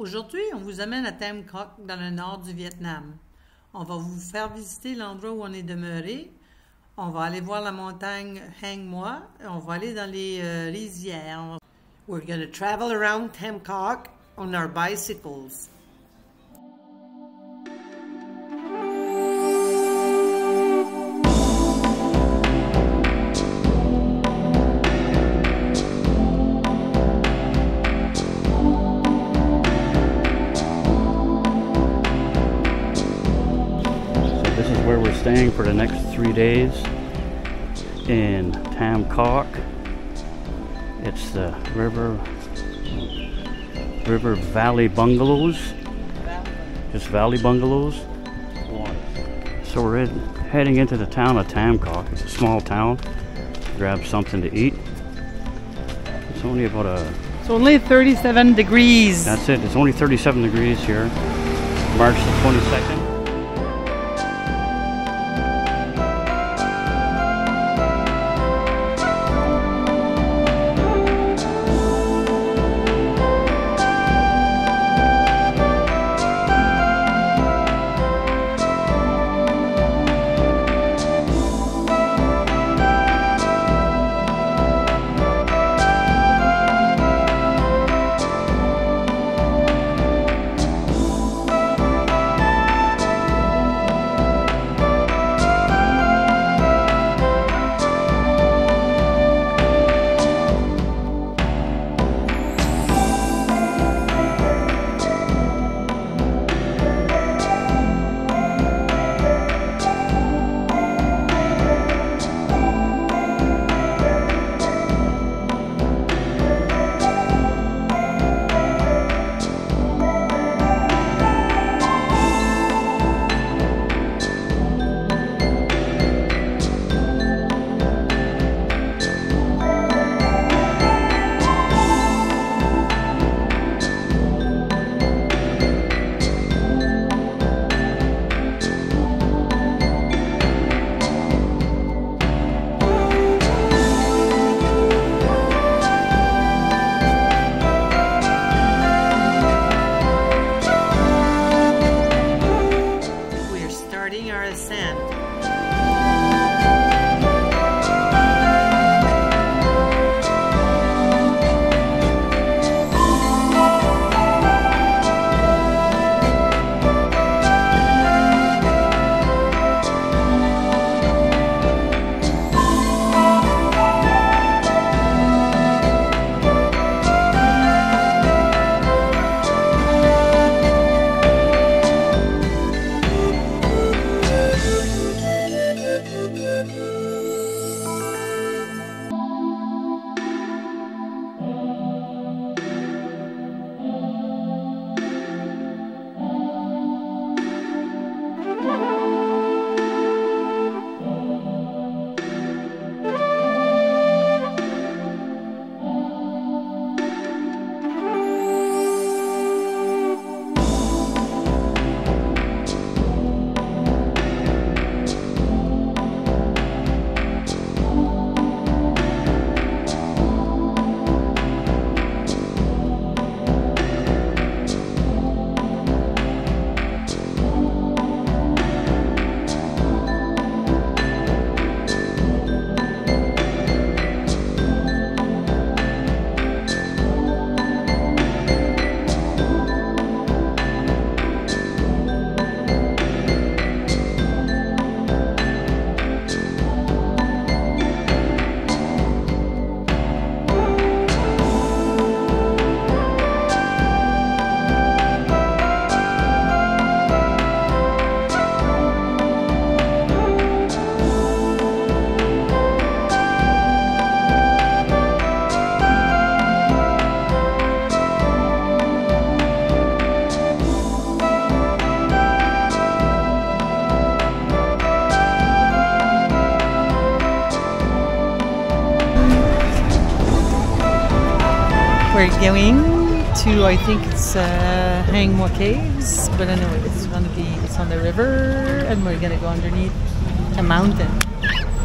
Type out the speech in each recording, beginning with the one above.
Aujourd'hui, on vous amène à Tam dans le nord du Vietnam. On va vous faire visiter l'endroit où on est demeuré. On va aller voir la montagne Hang Moi. On va aller dans les euh, rizières. We're going to travel around Tam Quoc on our bicycles. Where we're staying for the next three days in Tam Coc. It's the River River Valley Bungalows. Just Valley Bungalows. So we're in, heading into the town of Tam Coc. It's a small town. Grab something to eat. It's only about a It's only 37 degrees. that's it. It's only 37 degrees here. March the 22nd. We're going to, I think it's uh, Hang Mua Caves, but anyway, it's going to be, it's on the river, and we're going to go underneath a mountain.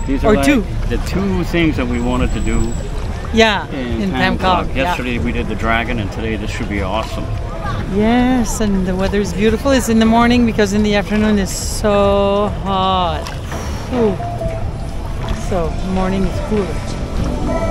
These Or are like two. the two things that we wanted to do Yeah, in, in Bangkok. Quoc. Yeah. Yesterday we did the dragon, and today this should be awesome. Yes, and the weather is beautiful. It's in the morning because in the afternoon it's so hot. Ooh. So morning is cooler.